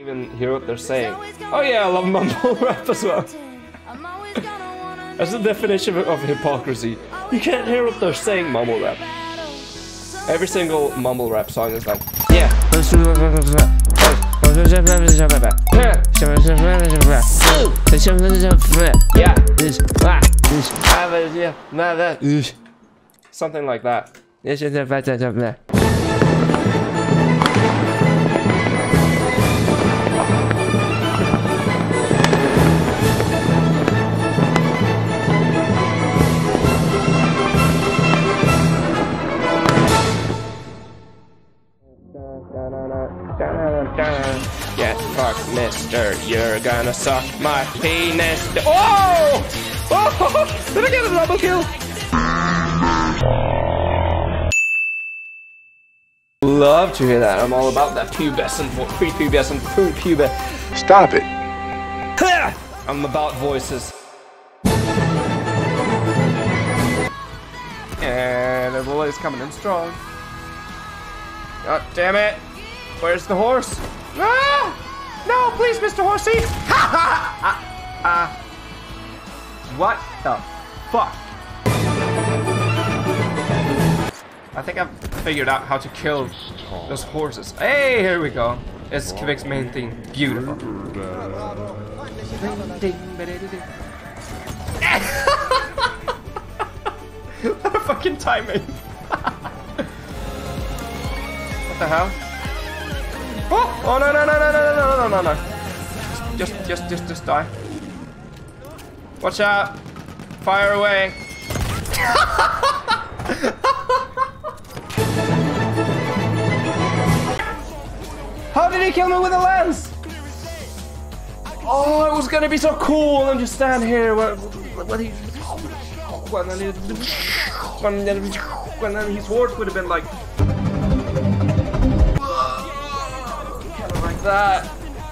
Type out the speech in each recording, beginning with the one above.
even hear what they're saying. Oh yeah, I love mumble rap as well. That's the definition of, hypocrisy. You can't hear what they're saying, mumble rap. Every single mumble rap song is like, yeah. Yeah. Something like that. Mister. You're gonna suck my penis. Oh! Oh! Did I get a double kill? Love to hear that. I'm all about that pubescent, prepubescent, prepubescent. Stop it. I'm about voices. And the boy is coming in strong. God damn it! Where's the horse? Ah! Please, Mr. Horsey! Ha ha! Ah, ah. What the fuck? I think I've figured out how to kill those horses. Hey, here we go. It's Kvick's main thing. Beautiful. what a fucking timing. what the hell? Oh, oh no no no no no no no no no. Just just just just die. Watch out. Fire away. How did he kill me with a lens? Oh, it was gonna be so cool and just stand here when, when he when then he, when then his horse would have been like that.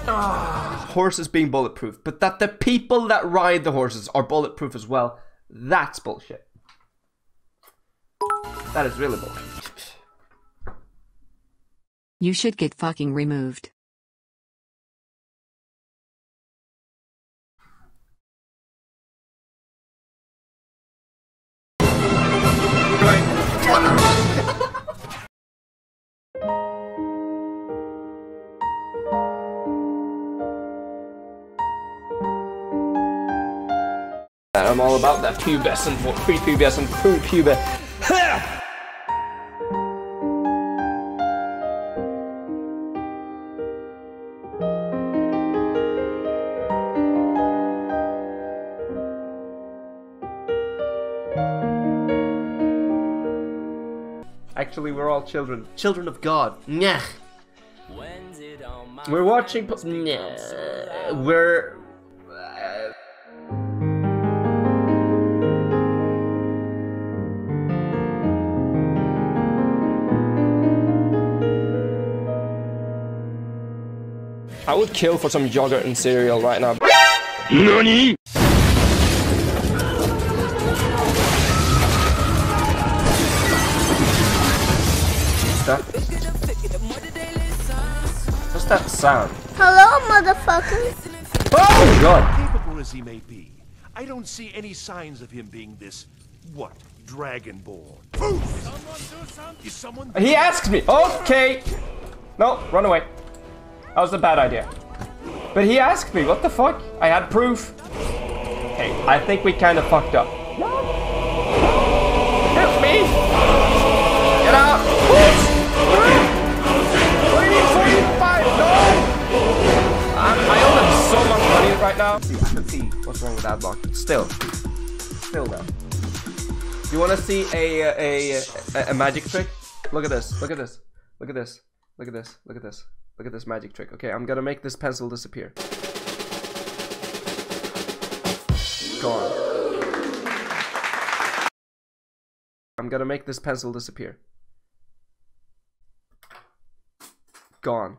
Ah, horses being bulletproof, but that the people that ride the horses are bulletproof as well. That's bullshit. That is really bullshit. You should get fucking removed. I'm all about that pubescent, prepubescent, prepubescent. Actually, we're all children. Children of God. Nyeh. We're watching. Po- Nyeh. We're. I would kill for some yogurt and cereal right now. NANI? What's that? What's that sound? Hello, motherfuckers. Oh, oh god! Capable as he may be, I don't see any signs of him being this, what, dragonborn. Poof! Is someone He asked me. Okay. No, run away. That was a bad idea. But he asked me. What the fuck? I had proof. Hey, I think we kind of fucked up. Help me! Get out! Please! No! Right now. See, I can see what's wrong with that block. Still, still though. You want to see a, a a a magic trick? Look at this. Look at this. Look at this. Look at this. Look at this. Look at this magic trick. Okay, I'm gonna make this pencil disappear. Gone. I'm gonna make this pencil disappear. Gone.